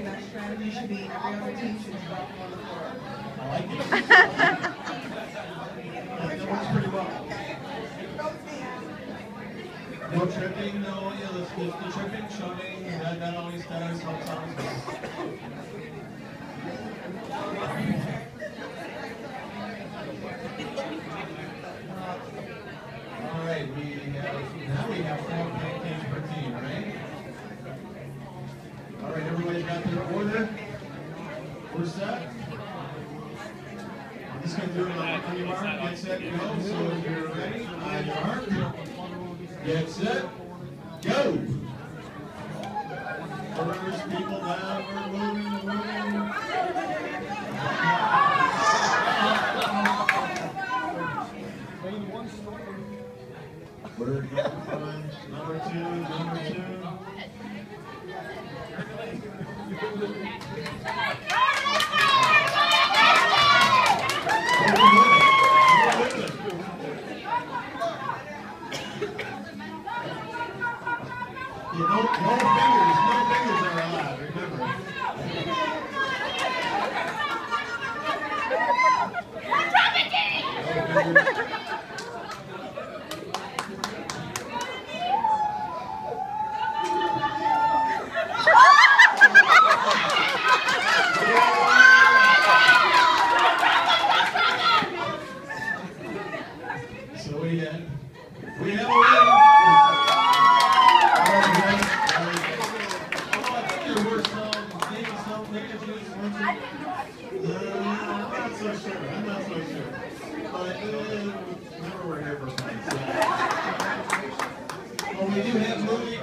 think our strategy should be every other team should drop on the floor. I like it. that, works pretty well. No tripping, no, yeah, the, tripping, shoving, that, that always, that always helps out as well. All right, we have, now we have four pancakes per team, right? All right, everybody's got their order. We're set. I'm just gonna do it on your mark, get set, go. So if you're ready, on your mark, get set, go. First people down, we're moving, moving. We're going for number two, Yeah, no, no fingers, no fingers are allowed, remember. No fingers. So we had, we have a win. All right, guys. All right. Oh, I think there were some, maybe some negatives, weren't there? Uh, I'm not so sure, I'm not so sure. But, uh, remember we're here for fun, so. Well, we do have movie